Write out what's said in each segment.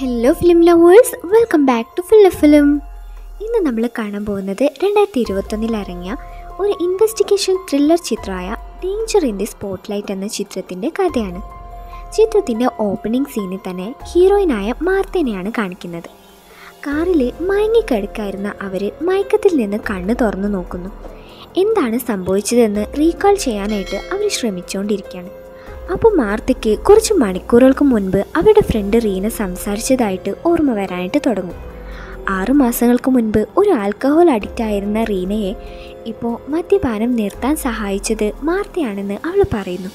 Hello film lovers welcome back to ഫില്ല film ഇന്ന് നമ്മൾ കാണാൻ പോകുന്നത് രണ്ടായിരത്തി ഇരുപത്തൊന്നിൽ ഇറങ്ങിയ ഒരു ഇൻവെസ്റ്റിഗേഷൻ ത്രില്ലർ ചിത്രമായ danger in the spotlight എന്ന ചിത്രത്തിന്റെ കഥയാണ്. ചിത്രത്തിന്റെ ഓപ്പണിംഗ് സീനിൽ തന്നെ ഹീറോയിനായ മാർത്തേനെയാണ് കാണിക്കുന്നത്. കാറിൽ മയങ്ങിക്കിടക്കായിരുന്ന അവർ മയക്കത്തിൽ നിന്ന് കണ്ണ് തുറന്നു നോക്കുന്നു. എന്താണ് സംഭവിച്ചതെന്ന് റീകാൾ ചെയ്യാനായിട്ട് അവർ ശ്രമിച്ചുകൊണ്ടിരിക്കുകയാണ് അപ്പോൾ മാർത്തയ്ക്ക് കുറച്ച് മണിക്കൂറുകൾക്ക് മുൻപ് അവരുടെ ഫ്രണ്ട് റീന സംസാരിച്ചതായിട്ട് ഓർമ്മ വരാനായിട്ട് തുടങ്ങും. ആറു മാസങ്ങൾക്ക് മുൻപ് ഒരു ആൽക്കഹോൾ അഡിക്റ്റ് ആയിരുന്ന റീനയെ ഇപ്പോൾ മദ്യപാനം നിർത്താൻ സഹായിച്ചത് മാർത്തയാണെന്ന് അവൾ പറയുന്നു.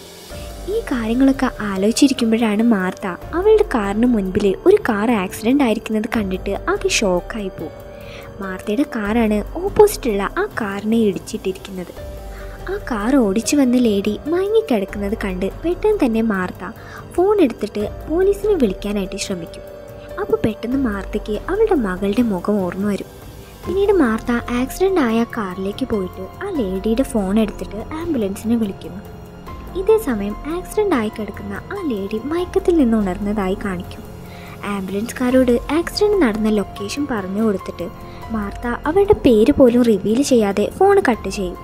ഈ കാര്യങ്ങളൊക്കെ ആലോചിച്ചിരിക്കുമ്പോഴാണ് മാർത്ത അവളുടെ കാറിന് മുൻപിൽ ഒരു കാർ ആക്സിഡന്റ് ആയിരിക്കുന്നത് കണ്ടിട്ട് ആകെ ഷോക്കായി പോകും മാർത്തയുടെ കാറാണ് ഓപ്പോസിറ്റുള്ള ആ കാറിനെ ഇടിച്ചിട്ടിരിക്കുന്നത്. ആ കാർ ഓടിച്ചു വന്ന ലേഡി മയങ്ങിക്കിടക്കുന്നത് കണ്ട് പെട്ടെന്ന് തന്നെ മാർത്ത ഫോൺ എടുത്തിട്ട് പോലീസിനെ വിളിക്കാനായിട്ട് ശ്രമിക്കും. അപ്പോൾ പെട്ടെന്ന് മാർത്തയ്ക്ക് അവളുടെ മകളുടെ മുഖം ഓർമ്മ വരും. പിന്നീട് മാർത്ത ആക്സിഡന്റ് ആയ കാറിലേക്ക് പോയിട്ട് ആ ലേഡിയുടെ ഫോൺ എടുത്തിട്ട് ആംബുലൻസിനെ വിളിക്കുന്നു. ഇതേ സമയം ആക്സിഡന്റ് ആയി കിടക്കുന്ന ആ ലേഡി മയക്കത്തിൽ നിന്ന് ഉണർന്നതായി കാണിക്കും. ആംബുലൻസുകാരോട് ആക്സിഡന്റ് നടന്ന ലൊക്കേഷൻ പറഞ്ഞു കൊടുത്തിട്ട് മാർത്ത അവരുടെ പേര് പോലും റിവീൽ ചെയ്യാതെ ഫോൺ കട്ട് ചെയ്യും.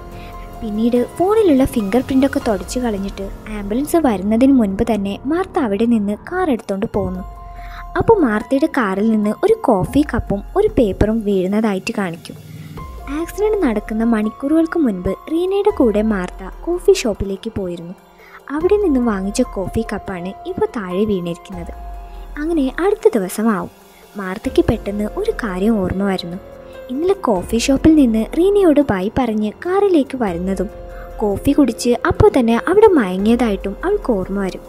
പിന്നീട് ഫോണിലുള്ള ഫിംഗർ പ്രിന്റൊക്കെ തുടച്ചു കളഞ്ഞിട്ട് ആംബുലൻസ് വരുന്നതിന് മുൻപ് തന്നെ മാർത്ത അവിടെ നിന്ന് കാർ എടുത്തുകൊണ്ട് പോകുന്നു അപ്പോൾ മാർത്തയുടെ കാറിൽ നിന്ന് ഒരു കോഫി കപ്പും ഒരു പേപ്പറും വീഴുന്നതായിട്ട് കാണിക്കും. ആക്സിഡന്റ് നടക്കുന്ന മണിക്കൂറുകൾക്ക് മുൻപ് റീനയുടെ കൂടെ മാർത്ത കോഫി ഷോപ്പിലേക്ക് പോയിരുന്നു. അവിടെ നിന്ന് വാങ്ങിച്ച കോഫി കപ്പാണ് ഇപ്പോൾ താഴെ വീണിരിക്കുന്നത്. അങ്ങനെ അടുത്ത ദിവസമാവും. മാർത്തയ്ക്ക് പെട്ടെന്ന് ഒരു കാര്യം ഓർമ്മ വരുന്നു. ഇന്നലെ കോഫി ഷോപ്പിൽ നിന്ന് റീനയോട് ബൈ പറഞ്ഞ് കാറിലേക്ക് വരുന്നതും. കോഫി കുടിച്ച് അപ്പോൾ തന്നെ അവിടെ മയങ്ങിയതായിട്ടും അവൾക്ക് ഓർമ്മ വരും.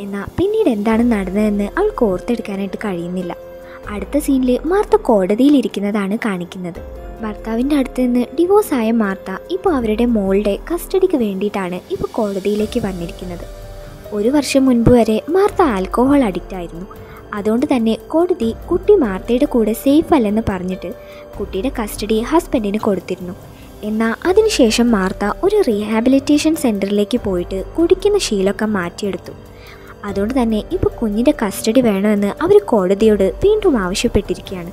എന്നാൽ പിന്നീട് എന്താണ് നടന്നതെന്ന് അവൾക്ക് ഓർത്തെടുക്കാനായിട്ട് കഴിയുന്നില്ല. അടുത്ത സീനിൽ മാർത്ത കോടതിയിലിരിക്കുന്നതാണ് കാണിക്കുന്നത്. ഭർത്താവിന്റെ അടുത്ത് നിന്ന് ഡിവോഴ്സായ മാർത്ത ഇപ്പോൾ അവരുടെ മോളുടെ കസ്റ്റഡിക്ക് വേണ്ടിയിട്ടാണ് ഇപ്പോൾ കോടതിയിലേക്ക് വന്നിരിക്കുന്നത്. ഒരു വർഷം മുൻപ് വരെ മാർത്ത ആൽക്കോഹോൾ അഡിക്റ്റ് ആയിരുന്നു. അതുകൊണ്ട് തന്നെ കോടതി കുട്ടി മാർത്തയുടെ കൂടെ സേഫ് അല്ലെന്ന് പറഞ്ഞിട്ട് കുട്ടിയുടെ കസ്റ്റഡി ഹസ്ബൻഡിന് കൊടുത്തിരുന്നു. എന്നാൽ അതിനുശേഷം മാർത്ത ഒരു റീഹാബിലിറ്റേഷൻ സെന്ററിലേക്ക് പോയിട്ട് കുടിക്കുന്ന ശീലമൊക്കെ മാറ്റിയെടുത്തു. അതുകൊണ്ട് തന്നെ ഇപ്പോൾ കുഞ്ഞിന്റെ കസ്റ്റഡി വേണമെന്ന് അവർ കോടതിയോട് വീണ്ടും ആവശ്യപ്പെട്ടിരിക്കുകയാണ്.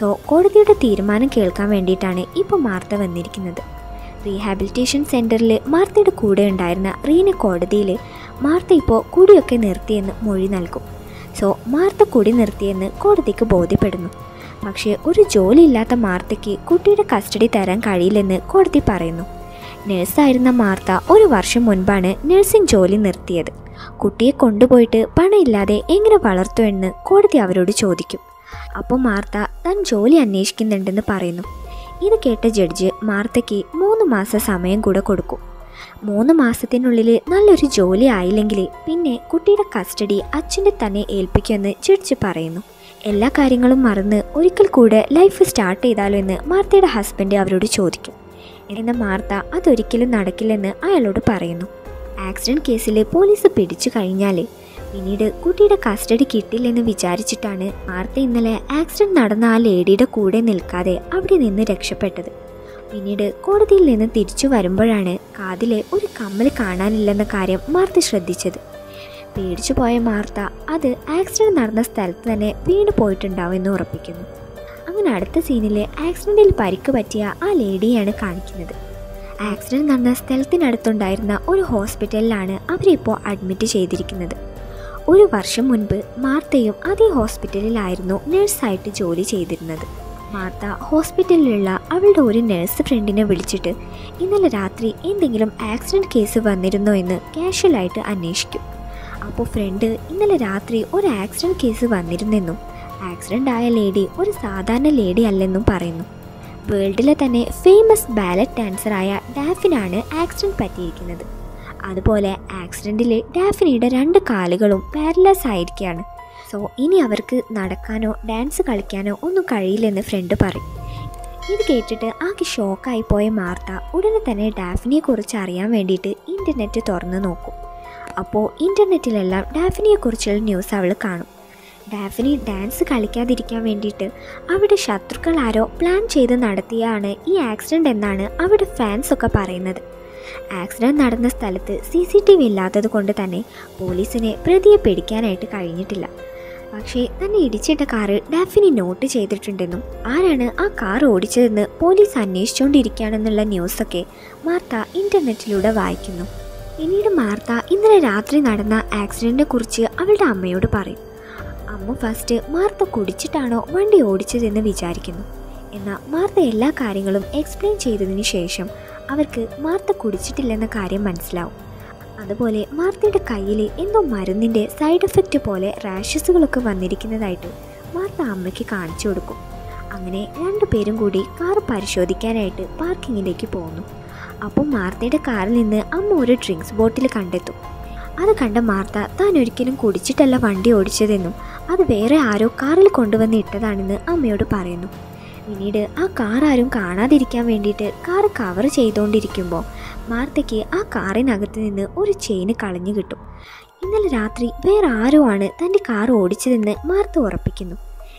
സോ കോടതിയുടെ തീരുമാനം കേൾക്കാൻ വേണ്ടിയിട്ടാണ് ഇപ്പോൾ മാർത്ത വന്നിരിക്കുന്നത്. റീഹാബിലിറ്റേഷൻ സെന്ററിൽ മാർത്തയുടെ കൂടെ ഉണ്ടായിരുന്ന റീന കോടതിയിൽ മാർത്ത ഇപ്പോൾ കുടിയൊക്കെ നിർത്തിയെന്ന് മൊഴി നൽകും. സോ മാർത്ത കുടി നിർത്തിയെന്ന് കോടതിക്ക് ബോധ്യപ്പെടുന്നു. പക്ഷേ ഒരു ജോലിയില്ലാത്ത മാർത്തയ്ക്ക് കുട്ടിയുടെ കസ്റ്റഡി തരാൻ കഴിയില്ലെന്ന് കോടതി പറയുന്നു. നഴ്സായിരുന്ന മാർത്ത ഒരു വർഷം മുൻപാണ് നഴ്സിംഗ് ജോലി നിർത്തിയത്. കുട്ടിയെ കൊണ്ടുപോയിട്ട് പണമില്ലാതെ എങ്ങനെ വളർത്തുമെന്ന് കോടതി അവരോട് ചോദിക്കും. അപ്പോൾ മാർത്ത താൻ ജോലി അന്വേഷിക്കുന്നുണ്ടെന്ന് പറയുന്നു. ഇത് കേട്ട ജഡ്ജ് മാർത്തയ്ക്ക് മൂന്ന് മാസം സമയം കൂടെ കൊടുക്കും. മൂന്ന് മാസത്തിനുള്ളിൽ നല്ലൊരു ജോലി ആയില്ലെങ്കിൽ പിന്നെ കുട്ടിയുടെ കസ്റ്റഡി അച്ഛന്റെ തന്നെ ഏൽപ്പിക്കുമെന്ന് ജഡ്ജ് പറയുന്നു. എല്ലാ കാര്യങ്ങളും മറന്ന് ഒരിക്കൽ കൂടെ ലൈഫ് സ്റ്റാർട്ട് ചെയ്താലോ എന്ന് മാർത്തയുടെ ഹസ്ബൻഡ് അവരോട് ചോദിക്കും. എന്ന മാർത്ത അതൊരിക്കലും നടക്കില്ലെന്ന് അയാളോട് പറയുന്നു. ആക്സിഡന്റ് കേസിൽ പോലീസ് പിടിച്ചു കഴിഞ്ഞാൽ പിന്നീട് കുട്ടിയുടെ കസ്റ്റഡി കിട്ടില്ലെന്ന് വിചാരിച്ചിട്ടാണ് മാർത്ത ഇന്നലെ ആക്സിഡന്റ് നടന്ന ആ ലേഡിയുടെ കൂടെ നിൽക്കാതെ അവിടെ നിന്ന് രക്ഷപ്പെട്ടത്. പിന്നീട് കോടതിയിൽ നിന്ന് തിരിച്ചു വരുമ്പോഴാണ് കാതിലെ ഒരു കമ്മൽ കാണാനില്ലെന്ന കാര്യം മാർത്ത ശ്രദ്ധിച്ചത്. പേടിച്ചു പോയ മാർത്ത അത് ആക്സിഡന്റ് നടന്ന സ്ഥലത്ത് തന്നെ വീണ് പോയിട്ടുണ്ടാവും എന്ന് ഉറപ്പിക്കുന്നു. അങ്ങനെ അടുത്ത സീനിലെ ആക്സിഡന്റിൽ പരിക്ക് പറ്റിയ ആ ലേഡിയാണ് കാണിക്കുന്നത്. ആക്സിഡന്റ് നടന്ന സ്ഥലത്തിനടുത്തുണ്ടായിരുന്ന ഒരു ഹോസ്പിറ്റലിലാണ് അവരിപ്പോൾ അഡ്മിറ്റ് ചെയ്തിരിക്കുന്നത്. ഒരു വർഷം മുൻപ് മാർത്തയും അതേ ഹോസ്പിറ്റലിലായിരുന്നു നഴ്സായിട്ട് ജോലി ചെയ്തിരുന്നത്. മാർത്ത ഹോസ്പിറ്റലിലുള്ള അവളുടെ ഒരു നഴ്സ് ഫ്രണ്ടിനെ വിളിച്ചിട്ട് ഇന്നലെ രാത്രി എന്തെങ്കിലും ആക്സിഡന്റ് കേസ് വന്നിരുന്നോ എന്ന് കാഷ്വലായിട്ട് അന്വേഷിക്കും. അപ്പോൾ ഫ്രണ്ട് ഇന്നലെ രാത്രി ഒരു ആക്സിഡന്റ് കേസ് വന്നിരുന്നെന്നും ആക്സിഡന്റ് ആയ ലേഡി ഒരു സാധാരണ ലേഡി അല്ലെന്നും പറയുന്നു. വേൾഡിലെ തന്നെ ഫേമസ് ബാലറ്റ് ഡാൻസറായ ഡാഫിനാണ് ആക്സിഡന്റ് പറ്റിയിരിക്കുന്നത്. അതുപോലെ ആക്സിഡന്റിൽ ഡാഫിനിയുടെ രണ്ട് കാലുകളും പാരലൈസ് ആയിരിക്കുകയാണ്. സോ ഇനി അവർക്ക് നടക്കാനോ ഡാൻസ് കളിക്കാനോ ഒന്നും കഴിയില്ലെന്ന് ഫ്രണ്ട് പറയും. ഇത് കേട്ടിട്ട് ആകെ ഷോക്കായി പോയ മാർത്ത ഉടനെ തന്നെ ഡാഫിനെക്കുറിച്ച് അറിയാൻ വേണ്ടിയിട്ട് ഇന്റർനെറ്റ് തുറന്ന് നോക്കും. അപ്പോൾ ഇന്റർനെറ്റിലെല്ലാം ഡാഫിനെക്കുറിച്ചുള്ള ന്യൂസ് അവൾ കാണും. ഡാഫിനി ഡാൻസ് കളിക്കാതിരിക്കാൻ വേണ്ടിയിട്ട് അവിടെ ശത്രുക്കൾ ആരോ പ്ലാൻ ചെയ്ത് നടത്തിയാണ് ഈ ആക്സിഡന്റ് എന്നാണ് അവിടെ ഫാൻസൊക്കെ പറയുന്നത്. ആക്സിഡന്റ് നടന്ന സ്ഥലത്ത് സി സി ടി വി ഇല്ലാത്തത് കൊണ്ട് തന്നെ പോലീസിനെ പ്രതിയെ പിടിക്കാനായിട്ട് കഴിഞ്ഞിട്ടില്ല. പക്ഷേ തന്നെ ഇടിച്ചിട്ട കാറ് ഡാഫിനി നോട്ട് ചെയ്തിട്ടുണ്ടെന്നും ആരാണ് ആ കാർ ഓടിച്ചതെന്ന് പോലീസ് അന്വേഷിച്ചുകൊണ്ടിരിക്കുകയാണെന്നുള്ള ന്യൂസൊക്കെ മാർത്ത ഇന്റർനെറ്റിലൂടെ വായിക്കുന്നു. പിന്നീട് മാർത്ത ഇന്നലെ രാത്രി നടന്ന ആക്സിഡന്റിനെ കുറിച്ച് അവളുടെ അമ്മയോട് പറയും. അമ്മ ഫസ്റ്റ് മാർത്ത കുടിച്ചിട്ടാണോ വണ്ടി ഓടിച്ചതെന്ന് വിചാരിക്കുന്നു. എന്നാൽ മാർത്ത എല്ലാ കാര്യങ്ങളും എക്സ്പ്ലെയിൻ ചെയ്തതിന് ശേഷം അവർക്ക് മാർത്ത കുടിച്ചിട്ടില്ലെന്ന കാര്യം മനസ്സിലാവും. അതുപോലെ മാർത്തയുടെ കയ്യിൽ എന്തോ മരുന്നിന്റെ സൈഡ് എഫക്റ്റ് പോലെ റാഷസുകളൊക്കെ വന്നിരിക്കുന്നതായിട്ട് മാർത്ത അമ്മയ്ക്ക് കാണിച്ചു കൊടുക്കും. അങ്ങനെ രണ്ടുപേരും കൂടി കാർ പരിശോധിക്കാനായിട്ട് പാർക്കിങ്ങിലേക്ക് പോകുന്നു അപ്പോൾ മാർത്തയുടെ കാറിൽ നിന്ന് അമ്മ ഒരു ഡ്രിങ്ക്സ് ബോട്ടിൽ കണ്ടെത്തും. അത് കണ്ട മാർത്ത താൻ ഒരിക്കലും കുടിച്ചിട്ടല്ല വണ്ടി ഓടിച്ചതെന്നും അത് വേറെ ആരോ കാറിൽ കൊണ്ടുവന്ന് ഇട്ടതാണെന്ന് അമ്മയോട് പറയുന്നു. പിന്നീട് ആ കാർ ആരും കാണാതിരിക്കാൻ വേണ്ടിയിട്ട് കാർ കവർ ചെയ്തുകൊണ്ടിരിക്കുമ്പോൾ മാർത്തയ്ക്ക് ആ കാറിനകത്ത് നിന്ന് ഒരു ചെയിന് കളഞ്ഞു കിട്ടും. ഇന്നലെ രാത്രി വേറെ ആരോ ആണ് തന്റെ കാർ ഓടിച്ചതെന്ന് മാർത്ത ഉറപ്പിക്കുന്നു.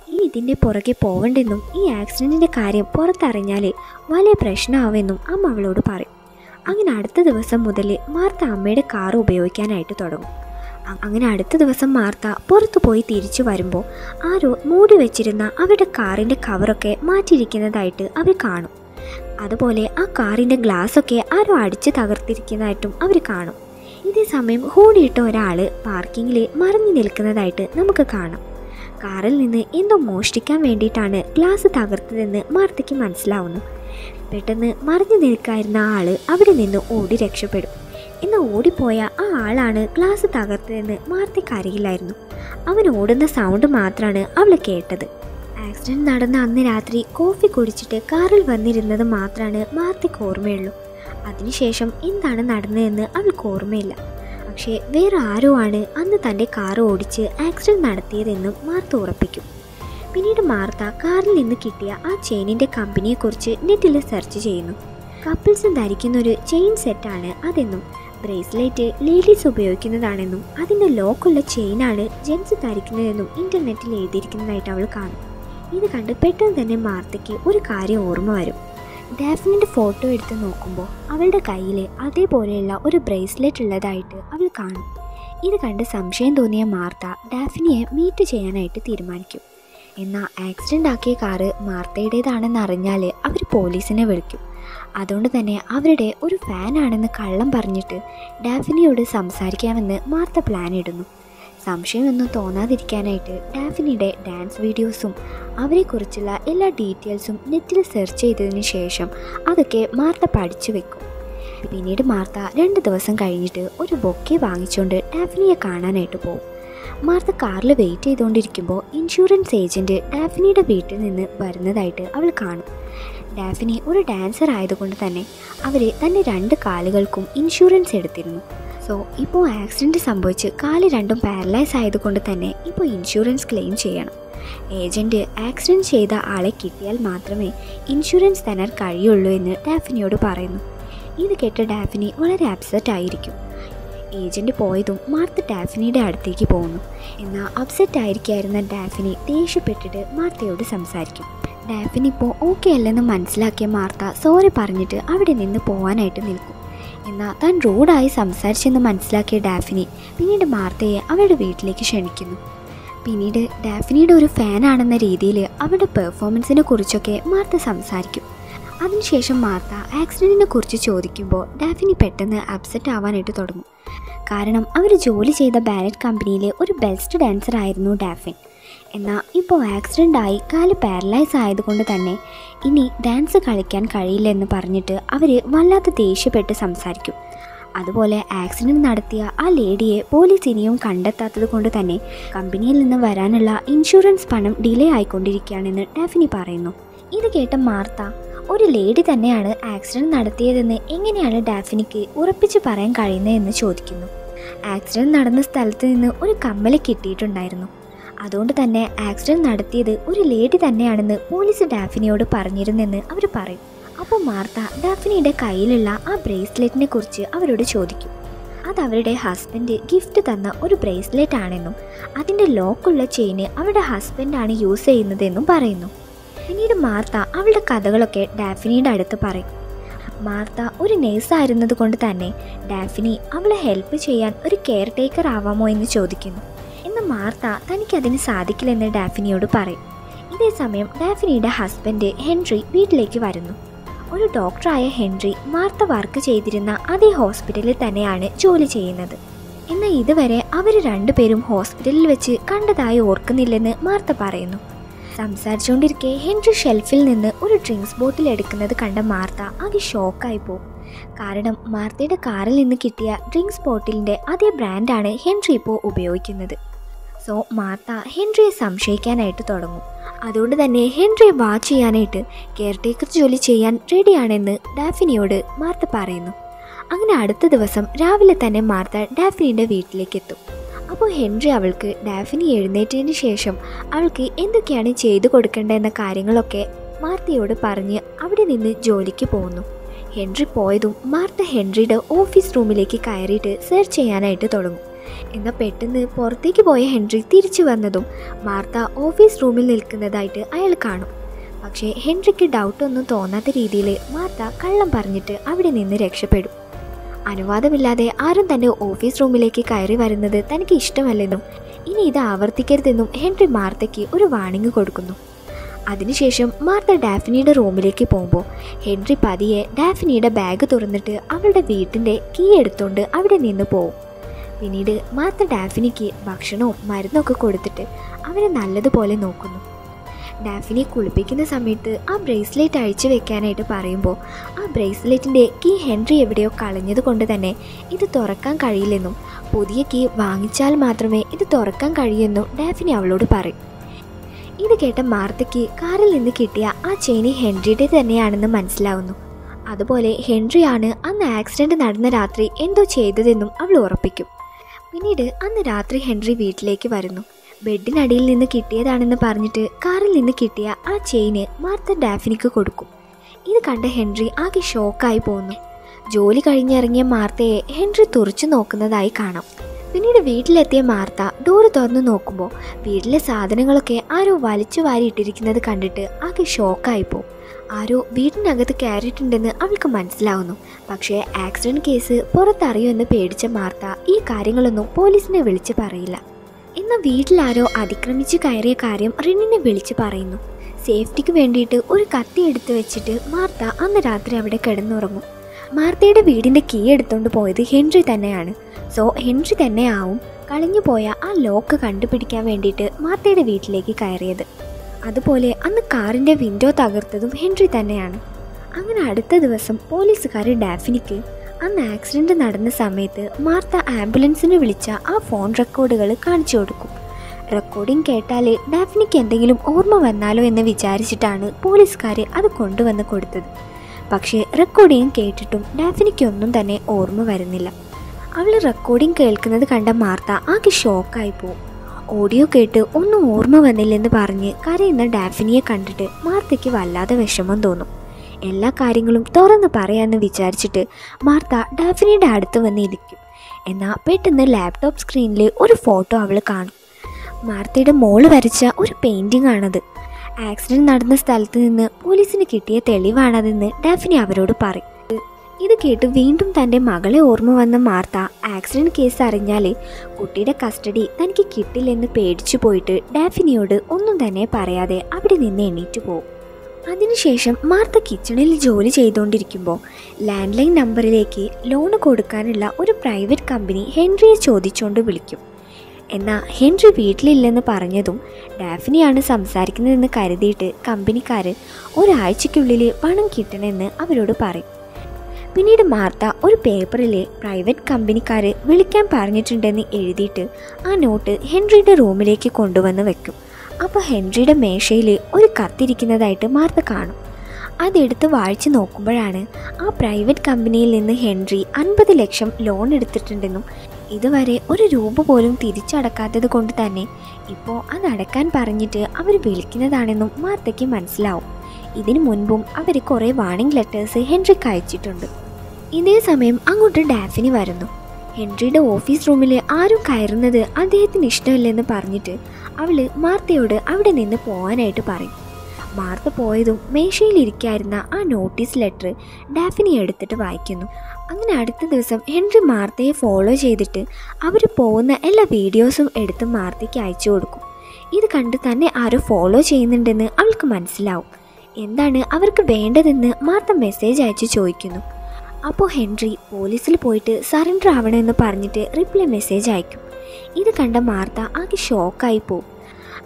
ഇനി ഇതിന്റെ പുറകെ പോകണ്ടെന്നും ഈ ആക്സിഡന്റിന്റെ കാര്യം പുറത്തറിഞ്ഞാൽ വലിയ പ്രശ്നമാവുമെന്നും അമ്മ അവളോട് പറയും. അങ്ങനെ അടുത്ത ദിവസം മുതൽ മാർത്ത അമ്മയുടെ കാർ ഉപയോഗിക്കാനായിട്ട് തുടങ്ങും. അങ്ങനെ അടുത്ത ദിവസം മാർത്ത പുറത്തു പോയി തിരിച്ചു വരുമ്പോൾ ആരോ മൂടി വെച്ചിരുന്ന അവരുടെ കാറിന്റെ കവറൊക്കെ മാറ്റിയിരിക്കുന്നതായിട്ട് അവർ കാണും. അതുപോലെ ആ കാറിന്റെ ഗ്ലാസ്സൊക്കെ ആരോ അടിച്ച് തകർത്തിരിക്കുന്നതായിട്ടും അവർ കാണും. ഇതേ സമയം ഹോണിയിട്ട ഒരാൾ പാർക്കിങ്ങിൽ മറിഞ്ഞു നിൽക്കുന്നതായിട്ട് നമുക്ക് കാണാം. കാറിൽ നിന്ന് എന്തോ മോഷ്ടിക്കാൻ വേണ്ടിയിട്ടാണ് ഗ്ലാസ് തകർത്തതെന്ന് മാർത്തയ്ക്ക് മനസ്സിലാവുന്നു. പെട്ടെന്ന് മറിഞ്ഞു നിൽക്കായിരുന്ന ആൾ അവിടെ നിന്ന് ഓടി രക്ഷപ്പെടും. എന്നാൽ ഓടിപ്പോയ ആ ആളാണ് ഗ്ലാസ് തകർത്തതെന്ന് മാർത്തയ്ക്ക് അറിയില്ലായിരുന്നു. അവൻ ഓടുന്ന സൗണ്ട് മാത്രമാണ് അവൾ കേട്ടത്. ആക്സിഡന്റ് നടന്ന അന്ന് രാത്രി കോഫി കുടിച്ചിട്ട് കാറിൽ വന്നിരുന്നത് മാത്രമാണ് മാർത്തിക്ക് ഓർമ്മയുള്ളൂ. അതിനുശേഷം എന്താണ് നടന്നതെന്ന് അവൾക്ക് ഓർമ്മയില്ല. പക്ഷേ വേറെ ആരോ ആണ് അന്ന് തന്റെ കാർ ഓടിച്ച് ആക്സിഡന്റ് നടത്തിയതെന്നും മാർത്ത ഉറപ്പിക്കും. പിന്നീട് മാർത്ത കാറിൽ നിന്ന് കിട്ടിയ ആ ചെയിനിന്റെ കമ്പനിയെക്കുറിച്ച് നെറ്റിൽ സെർച്ച് ചെയ്യുന്നു. കപ്പിൾസ് ധരിക്കുന്ന ഒരു ചെയിൻ സെറ്റാണ് അതെന്നും ബ്രേസ്ലെറ്റ് ലേഡീസ് ഉപയോഗിക്കുന്നതാണെന്നും അതിന്റെ ലോക്കുള്ള ചെയിനാണ് ജെൻസ് ധരിക്കുന്നതെന്നും ഇന്റർനെറ്റിൽ എഴുതിയിരിക്കുന്നതായിട്ട് അവൾ കാണും. ഇത് കണ്ട് പെട്ടെന്ന് തന്നെ മാർത്തയ്ക്ക് ഒരു കാര്യം ഓർമ്മ വരും. ഡാഫിനിന്റെ ഫോട്ടോ എടുത്ത് നോക്കുമ്പോൾ അവളുടെ കയ്യിൽ അതേപോലെയുള്ള ഒരു ബ്രേസ്ലെറ്റ് ഉള്ളതായിട്ട് അവൾ കാണും. ഇത് കണ്ട് സംശയം തോന്നിയ മാർത്ത ഡാഫിനിയെ മീറ്റ് ചെയ്യാനായിട്ട് തീരുമാനിക്കും. എന്നാൽ ആക്സിഡന്റ് ആക്കിയ കാറ് മാർത്തയുടേതാണെന്ന് അറിഞ്ഞാൽ അവർ പോലീസിനെ വിളിക്കും. അതുകൊണ്ട് തന്നെ അവരുടെ ഒരു ഫാനാണെന്ന് കള്ളം പറഞ്ഞിട്ട് ഡാഫിനിയോട് സംസാരിക്കാമെന്ന് മാർത്ത പ്ലാൻ ഇടുന്നു. സംശയമൊന്നും തോന്നാതിരിക്കാനായിട്ട് ഡാഫിനിയുടെ ഡാൻസ് വീഡിയോസും അവരെക്കുറിച്ചുള്ള എല്ലാ ഡീറ്റെയിൽസും നെറ്റിൽ സെർച്ച് ചെയ്തതിന് ശേഷം അതൊക്കെ മാർത്ത പഠിച്ചു വെക്കും. പിന്നീട് മാർത്ത രണ്ട് ദിവസം കഴിഞ്ഞിട്ട് ഒരു ബൊക്കെ വാങ്ങിച്ചുകൊണ്ട് ഡാഫിനിയെ കാണാനായിട്ട് പോകും മാർത്ത കാറിൽ വെയിറ്റ് ചെയ്തുകൊണ്ടിരിക്കുമ്പോൾ ഇൻഷുറൻസ് ഏജന്റ് ഡാഫിനിയുടെ വീട്ടിൽ നിന്ന് വരുന്നതായിട്ട് അവൾ കാണും. ഡാഫിനി ഒരു ഡാൻസർ ആയതുകൊണ്ട് തന്നെ അവർ തന്റെ രണ്ട് കാലുകൾക്കും ഇൻഷുറൻസ് എടുത്തിരുന്നു. സോ ഇപ്പോൾ ആക്സിഡന്റ് സംഭവിച്ച് കാൽ രണ്ടും പാരലൈസ് ആയതുകൊണ്ട് തന്നെ ഇപ്പോൾ ഇൻഷുറൻസ് ക്ലെയിം ചെയ്യണം. ഏജന്റ് ആക്സിഡന്റ് ചെയ്ത ആളെ കിട്ടിയാൽ മാത്രമേ ഇൻഷുറൻസ് തരാൻ കഴിയുള്ളൂ എന്ന് ഡാഫിനിയോട് പറയുന്നു. ഇത് കേട്ട ഡാഫിനി വളരെ അപ്സെറ്റ് ആയിരിക്കും. ഏജന്റ് പോയതും മാർത്ത ഡാഫിനിയുടെ അടുത്തേക്ക് പോകുന്നു എന്നാൽ അപ്സെറ്റ് ആയിരിക്കായിരുന്ന ഡാഫിനി ദേഷ്യപ്പെട്ടിട്ട് മാർത്തയോട് സംസാരിക്കും. ഡാഫിനി ഇപ്പോൾ ഓക്കെ അല്ലെന്ന് മനസ്സിലാക്കിയ മാർത്ത സോറി പറഞ്ഞിട്ട് അവിടെ നിന്ന് പോകാനായിട്ട് നിൽക്കും. എന്നാൽ താൻ റോഡായി സംസാരിച്ചെന്ന് മനസ്സിലാക്കിയ ഡാഫിനി പിന്നീട് മാർത്തയെ അവരുടെ വീട്ടിലേക്ക് ക്ഷണിക്കുന്നു. പിന്നീട് ഡാഫിനിയുടെ ഒരു ഫാനാണെന്ന രീതിയിൽ അവരുടെ പെർഫോമൻസിനെ കുറിച്ചൊക്കെ മാർത്ത സംസാരിക്കും. അതിനുശേഷം മാർത്ത ആക്സിഡന്റിനെ കുറിച്ച് ചോദിക്കുമ്പോൾ ഡാഫിനി പെട്ടെന്ന് അപ്സെറ്റ് ആവാനായിട്ട് തുടങ്ങും. കാരണം അവർ ജോലി ചെയ്ത ബാലറ്റ് കമ്പനിയിലെ ഒരു ബെസ്റ്റ് ഡാൻസർ ആയിരുന്നു ഡാഫിൻ. എന്നാൽ ഇപ്പോൾ ആക്സിഡന്റ് ആയി കാൽ പാരലൈസ് ആയതുകൊണ്ട് തന്നെ ഇനി ഡാൻസ് കളിക്കാൻ കഴിയില്ല എന്ന് പറഞ്ഞിട്ട് അവർ വല്ലാത്ത ദേഷ്യപ്പെട്ട് സംസാരിക്കും. അതുപോലെ ആക്സിഡന്റ് നടത്തിയ ആ ലേഡിയെ പോലീസ് ഇനിയും കണ്ടെത്താത്തത് കൊണ്ട് തന്നെ കമ്പനിയിൽ നിന്ന് വരാനുള്ള ഇൻഷുറൻസ് പണം ഡിലേ ആയിക്കൊണ്ടിരിക്കുകയാണെന്ന് ഡാഫിനി പറയുന്നു. ഇത് കേട്ട മാർത്ത ഒരു ലേഡി തന്നെയാണ് ആക്സിഡന്റ് നടത്തിയതെന്ന് എങ്ങനെയാണ് ഡാഫിനിക്ക് ഉറപ്പിച്ച് പറയാൻ കഴിയുന്നതെന്ന് ചോദിക്കുന്നു. ആക്സിഡന്റ് നടന്ന സ്ഥലത്ത് നിന്ന് ഒരു കമ്മൽ കിട്ടിയിട്ടുണ്ടായിരുന്നു. അതുകൊണ്ട് തന്നെ ആക്സിഡന്റ് നടത്തിയത് ഒരു ലേഡി തന്നെയാണെന്ന് പോലീസ് ഡാഫിനിയോട് പറഞ്ഞിരുന്നെന്ന് അവർ പറയും. അപ്പോൾ മാർത്ത ഡാഫിനിയുടെ കയ്യിലുള്ള ആ ബ്രേസ്ലെറ്റിനെ കുറിച്ച് അവരോട് ചോദിക്കും. അത് അവരുടെ ഹസ്ബൻഡ് ഗിഫ്റ്റ് തന്ന ഒരു ബ്രേസ്ലെറ്റ് ആണെന്നും അതിന്റെ ലോക്കുള്ള ചെയിന് അവരുടെ ഹസ്ബൻഡാണ് യൂസ് ചെയ്യുന്നതെന്നും പറയുന്നു. പിന്നീട് മാർത്ത അവളുടെ കഥകളൊക്കെ ഡാഫിനിയുടെ അടുത്ത് പറയും. മാർത്ത ഒരു നേഴ്സായിരുന്നത് കൊണ്ട് തന്നെ ഡാഫിനി അവളെ ഹെൽപ്പ് ചെയ്യാൻ ഒരു കെയർ ടേക്കർ ആവാമോ എന്ന് ചോദിക്കുന്നു. എന്ന് മാർത്ത തനിക്കതിന് സാധിക്കില്ലെന്ന് ഡാഫിനിയോട് പറയും. ഇതേ സമയം ഡാഫിനിയുടെ ഹസ്ബൻഡ് ഹെൻറി വീട്ടിലേക്ക് വരുന്നു. ഒരു ഡോക്ടറായ ഹെൻറി മാർത്ത വർക്ക് ചെയ്തിരുന്ന അതേ ഹോസ്പിറ്റലിൽ തന്നെയാണ് ജോലി ചെയ്യുന്നത്. എന്നാൽ ഇതുവരെ അവർ രണ്ടുപേരും ഹോസ്പിറ്റലിൽ വെച്ച് കണ്ടതായി ഓർക്കുന്നില്ലെന്ന് മാർത്ത പറയുന്നു. സംസാരിച്ചുകൊണ്ടിരിക്കെ ഹെൻറി ഷെൽഫിൽ നിന്ന് ഒരു ഡ്രിങ്ക്സ് ബോട്ടിൽ എടുക്കുന്നത് കണ്ട മാർത്ത ആകെ ഷോക്കായി പോകും കാരണം മാർത്തയുടെ കാറിൽ നിന്ന് കിട്ടിയ ഡ്രിങ്ക്സ് ബോട്ടിലിന്റെ അതേ ബ്രാൻഡാണ് ഹെൻറി ഇപ്പോൾ ഉപയോഗിക്കുന്നത്. സോ മാർത്ത ഹെൻറിയെ സംശയിക്കാനായിട്ട് തുടങ്ങും. അതുകൊണ്ട് തന്നെ ഹെൻറിയെ വാച്ച് ചെയ്യാനായിട്ട് കെയർടേക്കർ ജോലി ചെയ്യാൻ റെഡിയാണെന്ന് ഡാഫിനിയോട് മാർത്ത പറയുന്നു. അങ്ങനെ അടുത്ത ദിവസം രാവിലെ തന്നെ മാർത്ത ഡാഫിനിയുടെ വീട്ടിലേക്ക് എത്തും അപ്പോൾ ഹെൻറി അവൾക്ക് ഡാഫിനി എഴുന്നേറ്റതിന് ശേഷം അവൾക്ക് എന്തൊക്കെയാണ് ചെയ്തു കൊടുക്കേണ്ടതെന്ന കാര്യങ്ങളൊക്കെ മാർത്തയോട് പറഞ്ഞ് അവിടെ നിന്ന് ജോലിക്ക് പോകുന്നു ഹെൻറി പോയതും മാർത്ത ഹെൻറിയുടെ ഓഫീസ് റൂമിലേക്ക് കയറിയിട്ട് സെർച്ച് ചെയ്യാനായിട്ട് തുടങ്ങും. എന്നാൽ പെട്ടെന്ന് പുറത്തേക്ക് പോയ ഹെൻറി തിരിച്ചു വന്നതും മാർത്ത ഓഫീസ് റൂമിൽ നിൽക്കുന്നതായിട്ട് അയാൾ കാണും. പക്ഷേ ഹെൻറിക്ക് ഡൗട്ടൊന്നും തോന്നാത്ത രീതിയിൽ മാർത്ത കള്ളം പറഞ്ഞിട്ട് അവിടെ നിന്ന് രക്ഷപ്പെടും. അനുവാദമില്ലാതെ ആരും തന്റെ ഓഫീസ് റൂമിലേക്ക് കയറി വരുന്നത് തനിക്ക് ഇഷ്ടമല്ലെന്നും ഇനി ഇത് ആവർത്തിക്കരുതെന്നും ഹെൻറി മാർത്തയ്ക്ക് ഒരു വാണിംഗ് കൊടുക്കുന്നു. അതിനുശേഷം മാർത്ത ഡാഫിനിയുടെ റൂമിലേക്ക് പോകുമ്പോൾ ഹെൻറി പതിയെ ഡാഫിനിയുടെ ബാഗ് തുറന്നിട്ട് അവളുടെ വീട്ടിന്റെ കീ എടുത്തുകൊണ്ട് അവിടെ നിന്ന് പോവും പിന്നീട് മാർത്ത ഡാഫിനിക്ക് ഭക്ഷണവും മരുന്നൊക്കെ കൊടുത്തിട്ട് അവരെ നല്ലതുപോലെ നോക്കുന്നു. ഡാഫിനെ കുളിപ്പിക്കുന്ന സമയത്ത് ആ ബ്രേസ്ലെറ്റ് അഴിച്ചു വെക്കാനായിട്ട് പറയുമ്പോൾ ആ ബ്രേസ്ലെറ്റിന്റെ കീ ഹെൻറി എവിടെയോ കളഞ്ഞത് കൊണ്ട് തന്നെ ഇത് തുറക്കാൻ കഴിയില്ലെന്നും പുതിയ കീ വാങ്ങിച്ചാൽ മാത്രമേ ഇത് തുറക്കാൻ കഴിയുമെന്നും ഡാഫിനി അവളോട് പറയും. ഇത് കേട്ട മാർത്തയ്ക്ക് കാറിൽ നിന്ന് കിട്ടിയ ആ ചേനി ഹെൻറിയുടെ തന്നെയാണെന്ന് മനസ്സിലാവുന്നു. അതുപോലെ ഹെൻറിയാണ് അന്ന് ആക്സിഡന്റ് നടന്ന രാത്രി എന്തോ ചെയ്തതെന്നും അവൾ ഉറപ്പിക്കും. പിന്നീട് അന്ന് രാത്രി ഹെൻറി വീട്ടിലേക്ക് വരുന്നു. ബെഡിനടിയിൽ നിന്ന് കിട്ടിയതാണെന്ന് പറഞ്ഞിട്ട് കാറിൽ നിന്ന് കിട്ടിയ ആ ചെയിന് മാർത്ത ഡാഫിനിക്ക് കൊടുക്കും. ഇത് കണ്ട ഹെൻറി ആകെ ഷോക്കായി പോകുന്നു ജോലി കഴിഞ്ഞിറങ്ങിയ മാർത്തയെ ഹെൻറി തുറച്ചു നോക്കുന്നതായി കാണാം. പിന്നീട് വീട്ടിലെത്തിയ മാർത്ത ഡോറ് തുറന്നു നോക്കുമ്പോൾ വീട്ടിലെ സാധനങ്ങളൊക്കെ ആരോ വലിച്ചു വാരിയിട്ടിരിക്കുന്നത് കണ്ടിട്ട് ആകെ ഷോക്കായി പോകും ആരോ വീടിനകത്ത് കയറിയിട്ടുണ്ടെന്ന് അവൾക്ക് മനസ്സിലാവുന്നു. പക്ഷേ ആക്സിഡന്റ് കേസ് പുറത്തറിയുമെന്ന് പേടിച്ച മാർത്ത ഈ കാര്യങ്ങളൊന്നും പോലീസിനെ വിളിച്ച് പറയില്ല. എന്നാൽ വീട്ടിലാരോ അതിക്രമിച്ച് കയറിയ കാര്യം റിനിനെ വിളിച്ച് പറയുന്നു. സേഫ്റ്റിക്ക് വേണ്ടിയിട്ട് ഒരു കത്തി എടുത്തു വെച്ചിട്ട് മാർത്ത അന്ന് രാത്രി അവിടെ കിടന്നുറങ്ങും. മാർത്തയുടെ വീടിന്റെ കീ എടുത്തുകൊണ്ട് പോയത് ഹെൻറി തന്നെയാണ്. സോ ഹെൻറി തന്നെയാവും കളഞ്ഞു പോയ ആ ലോക്ക് കണ്ടുപിടിക്കാൻ വേണ്ടിയിട്ട് മാർത്തയുടെ വീട്ടിലേക്ക് കയറിയത്. അതുപോലെ അന്ന് കാറിന്റെ വിൻഡോ തകർത്തതും ഹെൻറി തന്നെയാണ്. അങ്ങനെ അടുത്ത ദിവസം പോലീസുകാർ ഡാഫിനിക്ക് അന്ന് ആക്സിഡന്റ് നടന്ന സമയത്ത് മാർത്ത ആംബുലൻസിന് വിളിച്ച ആ ഫോൺ റെക്കോർഡുകൾ കാണിച്ചു കൊടുക്കും. റെക്കോർഡിംഗ് കേട്ടാൽ ഡാഫ്നിക്ക് എന്തെങ്കിലും ഓർമ്മ വന്നാലോ എന്ന് വിചാരിച്ചിട്ടാണ് പോലീസുകാർ അത് കൊണ്ടുവന്ന് കൊടുത്തത്. പക്ഷേ റെക്കോർഡിംഗ് കേട്ടിട്ടും ഡാഫിനിക്കൊന്നും തന്നെ ഓർമ്മ വരുന്നില്ല. അവൾ റെക്കോർഡിംഗ് കേൾക്കുന്നത് കണ്ട മാർത്ത ആകെ ഷോക്കായി പോവും. ഓഡിയോ കേട്ട് ഒന്നും ഓർമ്മ വന്നില്ലെന്ന് പറഞ്ഞ് കരയുന്ന ഡാഫിനിയെ കണ്ടിട്ട് മാർത്തയ്ക്ക് വല്ലാതെ വിഷമം തോന്നും. എല്ലാ കാര്യങ്ങളും തുറന്ന് പറയാമെന്ന് വിചാരിച്ചിട്ട് മാർത്ത ഡാഫിനിയുടെ അടുത്ത് വന്ന് ഇരിക്കും. എന്നാൽ പെട്ടെന്ന് ലാപ്ടോപ്പ് സ്ക്രീനിൽ ഒരു ഫോട്ടോ അവൾ കാണും. മാർത്തയുടെ മോൾ വരച്ച ഒരു പെയിന്റിംഗ് ആണത്. ആക്സിഡന്റ് നടന്ന സ്ഥലത്ത് നിന്ന് പോലീസിന് കിട്ടിയ തെളിവാണതെന്ന് ഡാഫിനി അവരോട് പറയും. ഇത് കേട്ട് വീണ്ടും തന്റെ മകളെ ഓർമ്മ വന്ന മാർത്ത ആക്സിഡന്റ് കേസ് അറിഞ്ഞാൽ കുട്ടിയുടെ കസ്റ്റഡി തനിക്ക് കിട്ടില്ലെന്ന് പേടിച്ചു പോയിട്ട് ഡാഫിനിയോട് ഒന്നും തന്നെ പറയാതെ അവിടെ നിന്ന് എണീറ്റ് പോകും അതിനുശേഷം മാർത്ത കിച്ചണിൽ ജോലി ചെയ്തുകൊണ്ടിരിക്കുമ്പോൾ ലാൻഡ് ലൈൻ നമ്പറിലേക്ക് ലോൺ കൊടുക്കാനുള്ള ഒരു പ്രൈവറ്റ് കമ്പനി ഹെൻറിയെ ചോദിച്ചുകൊണ്ട് വിളിക്കും. എന്നാൽ ഹെൻറി വീട്ടിലില്ലെന്ന് പറഞ്ഞതും ഡാഫിനിയാണ് സംസാരിക്കുന്നതെന്ന് കരുതിയിട്ട് കമ്പനിക്കാർ ഒരാഴ്ചയ്ക്കുള്ളിൽ പണം കിട്ടണമെന്ന് അവരോട് പറയും. പിന്നീട് മാർത്ത ഒരു പേപ്പറിലെ പ്രൈവറ്റ് കമ്പനിക്കാർ വിളിക്കാൻ പറഞ്ഞിട്ടുണ്ടെന്ന് എഴുതിയിട്ട് ആ നോട്ട് ഹെൻറിയുടെ റൂമിലേക്ക് കൊണ്ടുവന്ന് വെക്കും. അപ്പോൾ ഹെൻറിയുടെ മേശയിൽ ഒരു കത്തിരിക്കുന്നതായിട്ട് മാർത്ത കാണും. അതെടുത്ത് വായിച്ചു നോക്കുമ്പോഴാണ് ആ പ്രൈവറ്റ് കമ്പനിയിൽ നിന്ന് ഹെൻറി അൻപത് ലക്ഷം ലോൺ എടുത്തിട്ടുണ്ടെന്നും ഇതുവരെ ഒരു രൂപ പോലും തിരിച്ചടക്കാത്തത് കൊണ്ട് തന്നെ ഇപ്പോൾ അത് അടക്കാൻ പറഞ്ഞിട്ട് അവർ വിളിക്കുന്നതാണെന്നും മാർത്തയ്ക്ക് മനസ്സിലാവും. ഇതിനു മുൻപും അവർ കുറേ വാണിംഗ് ലെറ്റേഴ്സ് ഹെൻറിക്ക് അയച്ചിട്ടുണ്ട്. ഇതേ സമയം അങ്ങോട്ട് ഡാഫിനി വരുന്നു. ഹെൻറിയുടെ ഓഫീസ് റൂമിൽ ആരും കയറുന്നത് അദ്ദേഹത്തിന് ഇഷ്ടമില്ലെന്ന് പറഞ്ഞിട്ട് അവൾ മാർത്തയോട് അവിടെ നിന്ന് പോകാനായിട്ട് പറയും. മാർത്ത പോയതും മേശയിലിരിക്കായിരുന്ന ആ നോട്ടീസ് ലെറ്റർ ഡാഫിനി എടുത്തിട്ട് വായിക്കുന്നു. അങ്ങനെ അടുത്ത ദിവസം ഹെൻറി മാർത്തയെ ഫോളോ ചെയ്തിട്ട് അവർ പോകുന്ന എല്ലാ വീഡിയോസും എടുത്ത് മാർത്തയ്ക്ക് അയച്ചു കൊടുക്കും. ഇത് കണ്ട് തന്നെ ആരോ ഫോളോ ചെയ്യുന്നുണ്ടെന്ന് അവൾക്ക് മനസ്സിലാവും. എന്താണ് അവർക്ക് വേണ്ടതെന്ന് മാർത്ത മെസ്സേജ് അയച്ച് ചോദിക്കുന്നു. അപ്പോൾ ഹെൻറി പോലീസിൽ പോയിട്ട് സറണ്ടർ ആവണമെന്ന് പറഞ്ഞിട്ട് റിപ്ലൈ മെസ്സേജ് അയക്കും. ഇത് കണ്ട മാർത്ത ആകെ ഷോക്കായി പോവും.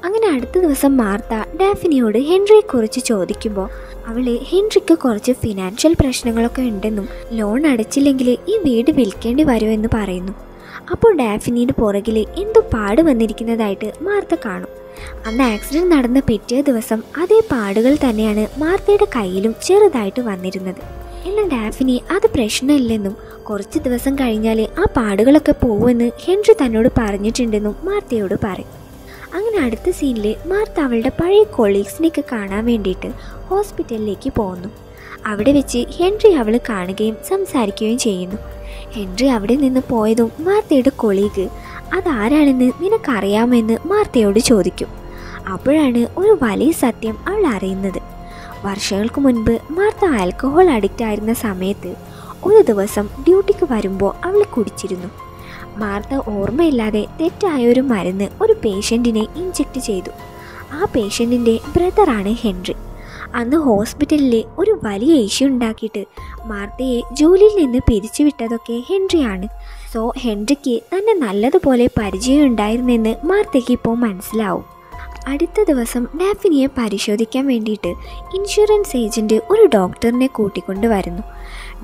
അങ്ങനെ അടുത്ത ദിവസം മാർത്ത ഡാഫിനിയോട് ഹെൻറിയെക്കുറിച്ച് ചോദിക്കുമ്പോൾ അവൾ ഹെൻറിക്ക് കുറച്ച് ഫിനാൻഷ്യൽ പ്രശ്നങ്ങളൊക്കെ ഉണ്ടെന്നും ലോൺ അടച്ചില്ലെങ്കിൽ ഈ വീട് വിൽക്കേണ്ടി വരുമെന്ന് പറയുന്നു. അപ്പോൾ ഡാഫിനിയുടെ പുറകിൽ എന്തോ പാട് വന്നിരിക്കുന്നതായിട്ട് മാർത്ത കാണും. അന്ന് ആക്സിഡന്റ് നടന്ന പിറ്റേ ദിവസം അതേ പാടുകൾ തന്നെയാണ് മാർത്തയുടെ കയ്യിലും ചെറുതായിട്ട് വന്നിരുന്നത്. എന്നാൽ ഡാഫിനി അത് പ്രശ്നമില്ലെന്നും കുറച്ച് ദിവസം കഴിഞ്ഞാൽ ആ പാടുകളൊക്കെ പോവുമെന്ന് ഹെൻറി തന്നോട് പറഞ്ഞിട്ടുണ്ടെന്നും മാർത്തയോട് പറയും. അങ്ങനെ അടുത്ത സീനിൽ മാർത്ത അവളുടെ പഴയ കൊളീഗ്സിനെയൊക്കെ കാണാൻ വേണ്ടിയിട്ട് ഹോസ്പിറ്റലിലേക്ക് പോകുന്നു. അവിടെ വെച്ച് ഹെൻറി അവൾ കാണുകയും സംസാരിക്കുകയും ചെയ്യുന്നു. ഹെൻറി അവിടെ നിന്ന് പോയതും മാർത്തയുടെ കൊളീഗ് അതാരാണെന്ന് നിനക്കറിയാമെന്ന് മാർത്തയോട് ചോദിക്കും. അപ്പോഴാണ് ഒരു വലിയ സത്യം അവൾ അറിയുന്നത്. വർഷങ്ങൾക്ക് മുൻപ് മാർത്ത ആൽക്കഹോൾ അഡിക്റ്റ് ആയിരുന്ന സമയത്ത് ഒരു ദിവസം ഡ്യൂട്ടിക്ക് വരുമ്പോൾ അവൾ കുടിച്ചിരുന്നു. മാർത്ത ഓർമ്മയില്ലാതെ തെറ്റായ ഒരു മരുന്ന് ഒരു പേഷ്യന്റിനെ ഇഞ്ചെക്ട് ചെയ്തു. ആ പേഷ്യന്റിന്റെ ബ്രദറാണ് ഹെൻറി. അന്ന് ഹോസ്പിറ്റലിൽ ഒരു വലിയ ഇഷ്യൂ ഉണ്ടാക്കിയിട്ട് മാർത്തയെ ജോലിയിൽ നിന്ന് പിരിച്ചുവിട്ടതൊക്കെ ഹെൻറിയാണ്. സോ ഹെൻറിക്ക് തന്നെ നല്ലതുപോലെ പരിചയം ഉണ്ടായിരുന്നെന്ന് മാർത്തയ്ക്ക് ഇപ്പോൾ മനസ്സിലാവും. അടുത്ത ദിവസം ഡാഫിനിയെ പരിശോധിക്കാൻ വേണ്ടിയിട്ട് ഇൻഷുറൻസ് ഏജന്റ് ഒരു ഡോക്ടറിനെ കൂട്ടിക്കൊണ്ട് വരുന്നു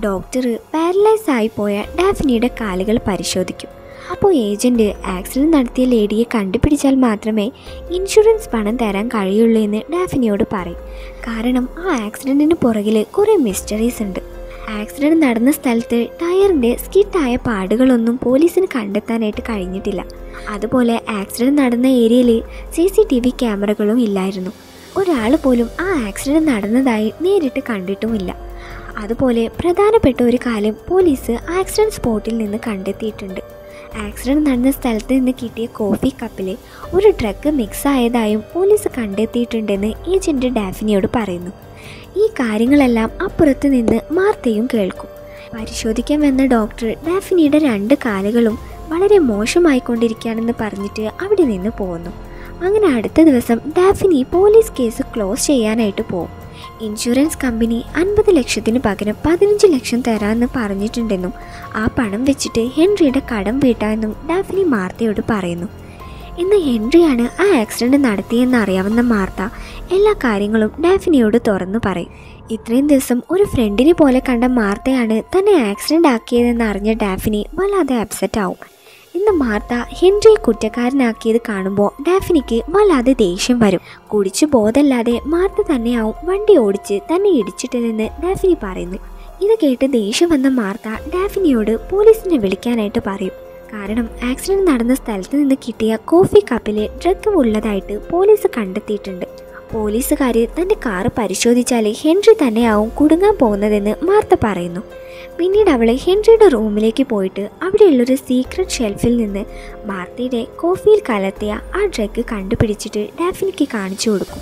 ഡോക്ടർ പാരലൈസ് ആയി പോയ ഡാഫിനിയുടെ കാലുകൾ പരിശോധിക്കും. അപ്പോൾ ഏജന്റ് ആക്സിഡന്റ് നടത്തിയ ലേഡിയെ കണ്ടുപിടിച്ചാൽ മാത്രമേ ഇൻഷുറൻസ് പണം തരാൻ കഴിയുള്ളൂ എന്ന് ഡാഫിനിയോട് പറയും. കാരണം ആ ആക്സിഡന്റിന് പുറകിൽ കുറേ മിസ്റ്ററീസ് ഉണ്ട്. ആക്സിഡന്റ് നടന്ന സ്ഥലത്ത് ടയറിന്റെ സ്കിറ്റായ പാടുകളൊന്നും പോലീസിന് കണ്ടെത്താനായിട്ട് കഴിഞ്ഞിട്ടില്ല. അതുപോലെ ആക്സിഡന്റ് നടന്ന ഏരിയയിൽ സി സി ടി വി ക്യാമറകളും ഇല്ലായിരുന്നു. ഒരാൾ പോലും ആ ആക്സിഡന്റ് നടന്നതായി നേരിട്ട് കണ്ടിട്ടുമില്ല. അതുപോലെ പ്രധാനപ്പെട്ട ഒരു കാര്യം പോലീസ് ആക്സിഡന്റ് സ്പോട്ടിൽ നിന്ന് കണ്ടെത്തിയിട്ടുണ്ട്. ആക്സിഡന്റ് നടന്ന സ്ഥലത്ത് നിന്ന് കിട്ടിയ കോഫി കപ്പിൽ ഒരു ഡ്രഗ് മിക്സ് ആയതായും പോലീസ് കണ്ടെത്തിയിട്ടുണ്ടെന്ന് ഏജന്റ് ഡാഫിനിയോട് പറയുന്നു. ഈ കാര്യങ്ങളെല്ലാം അപ്പുറത്ത് നിന്ന് മാർത്തയും കേൾക്കും. പരിശോധിക്കാൻ വന്ന ഡോക്ടർ ഡാഫിനിയുടെ രണ്ട് കാലുകളും വളരെ മോശമായിക്കൊണ്ടിരിക്കുകയാണെന്ന് പറഞ്ഞിട്ട് അവിടെ നിന്ന് പോകുന്നു അങ്ങനെ അടുത്ത ദിവസം ഡാഫിനി പോലീസ് കേസ് ക്ലോസ് ചെയ്യാനായിട്ട് പോകും ഇൻഷുറൻസ് കമ്പനി അൻപത് ലക്ഷത്തിന് പകരം പതിനഞ്ച് ലക്ഷം തരാമെന്ന് പറഞ്ഞിട്ടുണ്ടെന്നും ആ പണം വെച്ചിട്ട് ഹെൻറിയുടെ കടം വീട്ടാമെന്നും ഡാഫിനി മാർത്തയോട് പറയുന്നു. ഇന്ന് ഹെൻറിയാണ് ആ ആക്സിഡന്റ് നടത്തിയെന്ന് അറിയാവുന്ന മാർത്ത. എല്ലാ കാര്യങ്ങളും ഡാഫിനിയോട് തുറന്നു പറയും. ഇത്രയും ദിവസം ഒരു ഫ്രണ്ടിനെ പോലെ കണ്ട മാർത്തയാണ് തന്നെ ആക്സിഡന്റ് ആക്കിയതെന്ന് അറിഞ്ഞ ഡാഫിനി വല്ലാതെ അപ്സെറ്റ് ആവും. ഇന്ന് മാർത്ത ഹെൻറിയെ കുറ്റക്കാരനാക്കിയത് കാണുമ്പോൾ ഡാഫിനിക്ക് വല്ലാതെ ദേഷ്യം വരും. കുടിച്ചു ബോധമല്ലാതെ മാർത്ത തന്നെയാവും വണ്ടി ഓടിച്ച് തന്നെ ഇടിച്ചിട്ടതെന്ന് ഡാഫിനി പറയുന്നു. ഇത് കേട്ട് ദേഷ്യം വന്ന മാർത്ത ഡാഫിനിയോട് പോലീസിനെ വിളിക്കാനായിട്ട് പറയും. കാരണം ആക്സിഡന്റ് നടന്ന സ്ഥലത്ത് നിന്ന് കിട്ടിയ കോഫി കപ്പിൽ ഡ്രഗ് ഉള്ളതായിട്ട് പോലീസ് കണ്ടെത്തിയിട്ടുണ്ട്. പോലീസുകാർ തന്റെ കാറ് പരിശോധിച്ചാൽ ഹെൻറി തന്നെയാവും കുടുങ്ങാൻ പോകുന്നതെന്ന് മാർത്ത പറയുന്നു. പിന്നീട് അവൾ ഹെൻറിയുടെ റൂമിലേക്ക് പോയിട്ട് അവിടെയുള്ളൊരു സീക്രട്ട് ഷെൽഫിൽ നിന്ന് മാർത്തയുടെ കോഫിയിൽ കലർത്തിയ ആ ഡ്രഗ് കണ്ടുപിടിച്ചിട്ട് ഡാഫിനിക്ക് കാണിച്ചു കൊടുക്കും.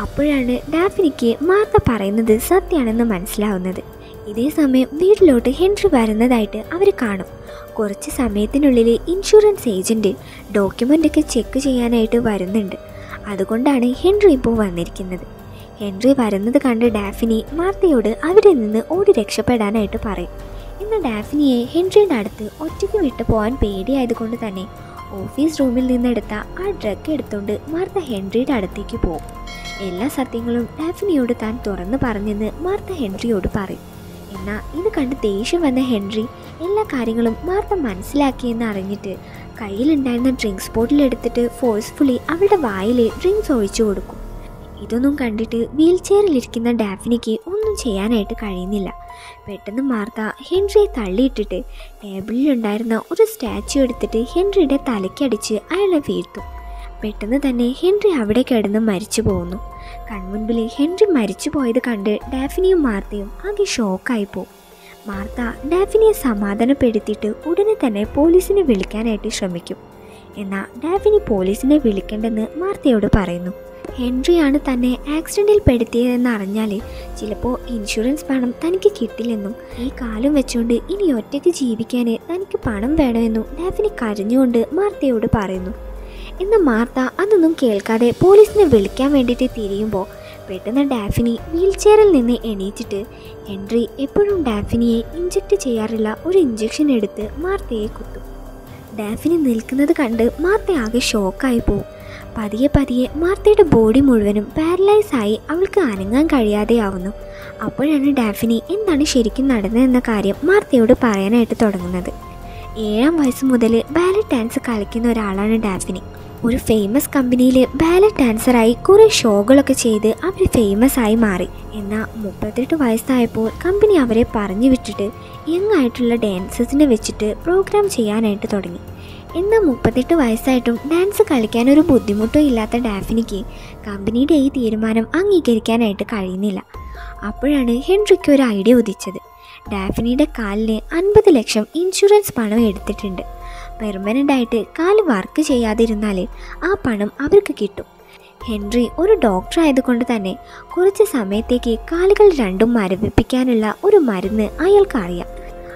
അപ്പോഴാണ് ഡാഫിനിക്ക് മാർത്ത പറയുന്നത് സത്യമാണെന്ന് മനസ്സിലാവുന്നത്. ഇതേ സമയം വീട്ടിലോട്ട് ഹെൻറി വരുന്നതായിട്ട് അവർ കാണും. കുറച്ച് സമയത്തിനുള്ളിൽ ഇൻഷുറൻസ് ഏജന്റ് ഡോക്യുമെന്റൊക്കെ ചെക്ക് ചെയ്യാനായിട്ട് വരുന്നുണ്ട്. അതുകൊണ്ടാണ് ഹെൻറി ഇപ്പോൾ വന്നിരിക്കുന്നത്. ഹെൻറി വരുന്നത് കണ്ട് ഡാഫിനി മാർത്തയോട് അവിടെ നിന്ന് ഓടി രക്ഷപ്പെടാനായിട്ട് പറയും. ഇന്ന് ഡാഫിനിയെ ഹെൻറിയുടെ അടുത്ത് ഒറ്റയ്ക്ക് വിട്ടു പോകാൻ പേടിയായതുകൊണ്ട് തന്നെ ഓഫീസ് റൂമിൽ നിന്നെടുത്ത ആ ഡ്രഗ് എടുത്തുകൊണ്ട് മാർത്ത ഹെൻറിയുടെ അടുത്തേക്ക് പോകും. എല്ലാ സത്യങ്ങളും ഡാഫിനിയോട് താൻ തുറന്നു പറഞ്ഞെന്ന് മാർത്ത ഹെൻറിയോട് പറയും. എന്നാൽ ഇത് കണ്ട് ദേഷ്യം വന്ന ഹെൻറി എല്ലാ കാര്യങ്ങളും മാർത്ത മനസ്സിലാക്കിയെന്ന് അറിഞ്ഞിട്ട് കയ്യിലുണ്ടായിരുന്ന ഡ്രിങ്ക്സ് ബോട്ടിൽ എടുത്തിട്ട് ഫോഴ്സ്ഫുള്ളി അവളുടെ വായിൽ ഡ്രിങ്ക്സ് ഒഴിച്ചു കൊടുക്കും. ഇതൊന്നും കണ്ടിട്ട് വീൽ ചെയറിലിരിക്കുന്ന ഡാഫിനിക്ക് ഒന്നും ചെയ്യാനായിട്ട് കഴിയുന്നില്ല. പെട്ടെന്ന് മാർത്ത ഹെൻറിയെ തള്ളിയിട്ടിട്ട് ടേബിളിലുണ്ടായിരുന്ന ഒരു സ്റ്റാച്ചു എടുത്തിട്ട് ഹെൻറിയുടെ തലയ്ക്കടിച്ച് അയാളെ വീഴ്ത്തും. പെട്ടെന്ന് തന്നെ ഹെൻറി അവിടെ കിടന്ന് മരിച്ചു പോകുന്നു കൺമുൻപിൽ ഹെൻറി മരിച്ചു പോയത് കണ്ട് ഡാഫിനിയും മാർത്തയും ആകെ ഷോക്കായി പോകും മാർത്ത ഡാഫിനിയെ സമാധാനപ്പെടുത്തിയിട്ട് ഉടനെ തന്നെ പോലീസിനെ വിളിക്കാനായിട്ട് ശ്രമിക്കും. എന്നാൽ ഡാഫിനി പോലീസിനെ വിളിക്കേണ്ടെന്ന് മാർത്തയോട് പറയുന്നു. ഹെൻറിയാണ് തന്നെ ആക്സിഡന്റിൽ പെടുത്തിയതെന്ന് അറിഞ്ഞാൽ ചിലപ്പോൾ ഇൻഷുറൻസ് പണം തനിക്ക് കിട്ടില്ലെന്നും ഈ കാലം വെച്ചുകൊണ്ട് ഇനി ഒറ്റയ്ക്ക് ജീവിക്കാൻ തനിക്ക് പണം വേണമെന്നും ഡാഫിനി കരഞ്ഞുകൊണ്ട് മാർത്തയോട് പറയുന്നു. എന്നാൽ മാർത്ത അതൊന്നും കേൾക്കാതെ പോലീസിനെ വിളിക്കാൻ വേണ്ടിയിട്ട് തിരിയുമ്പോൾ പെട്ടെന്ന് ഡാഫിനി വീൽ ചെയറിൽ നിന്ന് എണീറ്റിട്ട് ഹെൻറി എപ്പോഴും ഡാഫിനിയെ ഇഞ്ചക്ട് ചെയ്യാറില്ല ഒരു ഇഞ്ചക്ഷൻ എടുത്ത് മാർത്തയെ കുത്തും. ഡാഫിനി നിൽക്കുന്നത് കണ്ട് മാർത്ത ആകെ ഷോക്കായി പോവും പതിയെ പതിയെ മാർത്തയുടെ ബോഡി മുഴുവനും പാരലൈസ് ആയി അവൾക്ക് അനങ്ങാൻ കഴിയാതെയാവുന്നു. അപ്പോഴാണ് ഡാഫിനി എന്താണ് ശരിക്കും നടന്നതെന്ന കാര്യം മാർത്തയോട് പറയാനായിട്ട് തുടങ്ങുന്നത്. ഏഴാം വയസ്സ് മുതൽ ബാലറ്റ് ഡാൻസ് കളിക്കുന്ന ഒരാളാണ് ഡാഫിനി. ഒരു ഫേമസ് കമ്പനിയിൽ ബാലറ്റ് ഡാൻസറായി കുറേ ഷോകളൊക്കെ ചെയ്ത് അവർ ഫേമസ് ആയി മാറി. എന്നാൽ മുപ്പത്തെട്ട് വയസ്സായപ്പോൾ കമ്പനി അവരെ പറഞ്ഞു വിട്ടിട്ട് യങ് ആയിട്ടുള്ള ഡാൻസേഴ്സിനെ വെച്ചിട്ട് പ്രോഗ്രാം ചെയ്യാനായിട്ട് തുടങ്ങി. എന്നാൽ മുപ്പത്തെട്ട് വയസ്സായിട്ടും ഡാൻസ് കളിക്കാൻ ഒരു ബുദ്ധിമുട്ടും ഇല്ലാത്ത ഡാഫിനിക്ക് കമ്പനിയുടെ ഈ തീരുമാനം അംഗീകരിക്കാനായിട്ട് കഴിയുന്നില്ല. അപ്പോഴാണ് ഹെൻറിക്ക് ഒരു ഐഡിയ ഉദിച്ചത്. ഡാഫിനിയുടെ കാലിന് അൻപത് ലക്ഷം ഇൻഷുറൻസ് പണം എടുത്തിട്ടുണ്ട്. പെർമനന്റ് ആയിട്ട് കാൽ വർക്ക് ചെയ്യാതിരുന്നാൽ ആ പണം അവർക്ക് കിട്ടും. ഹെൻറി ഒരു ഡോക്ടർ ആയതുകൊണ്ട് തന്നെ കുറച്ച് സമയത്തേക്ക് കാലുകൾ രണ്ടും മരവിപ്പിക്കാനുള്ള ഒരു മരുന്ന് അയാൾക്ക് അറിയാം